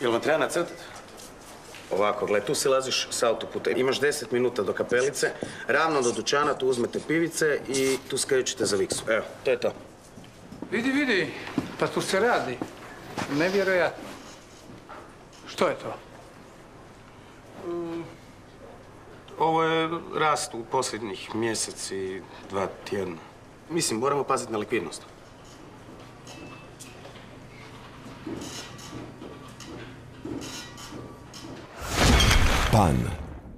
Jel vam treba nacrtati? Ovako, gle, tu silaziš s autoputa. Imaš 10 minuta do kapelice, ravno do dućana, tu uzmete pivice i tu skrećete za viksu. Evo, to je to. Vidi, vidi, pa tu se radi. Nevjerojatno. Što je to? Ovo je rast u posljednjih mjesec i dva tjedna. Mislim, moramo paziti na likvidnost. Pan.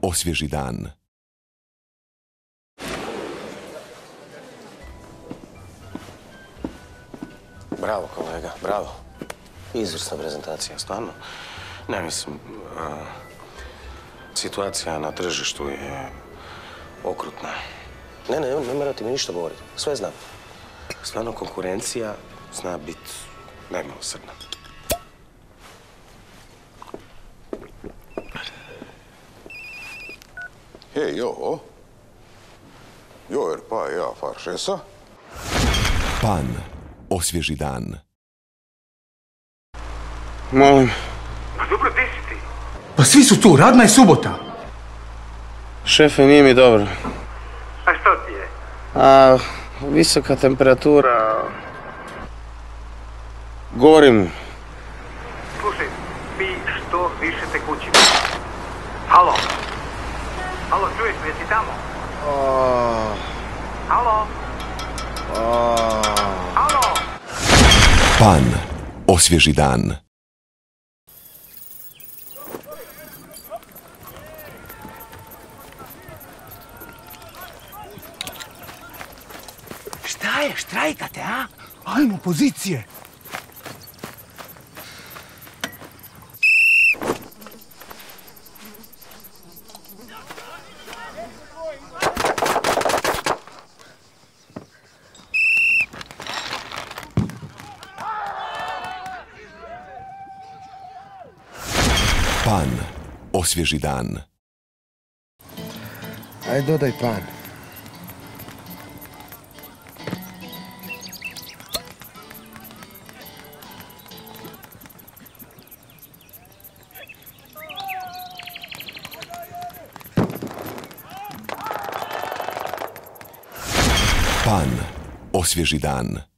Osvježi dan. Bravo, kolega, bravo. Izvrsna prezentacija, stvarno. Ne mislim, a, situacija na tržištu je okrutna. Ne, ne, ne morate mi ništa govoriti. Sve znam. Stvarno konkurencija zna biti nemilosrdna. Hej, joo. Joo, er pa ja faršesa. Pan. Osvježi dan. Molim. Pa svi su tu, radna je subota. Šefe, nije mi dobro. A što ti je? A, visoka temperatura... Govorim, Slušaj, pi što više tekućine. Halo? Halo, čuješ me, jesi tamo? Halo? Halo? Pan. Osvježi dan. Šta je, štrajkate, a? Ajmo, pozicije. Pan. Osvježi dan. Aj dodaj pan. Pan. Osvježi dan.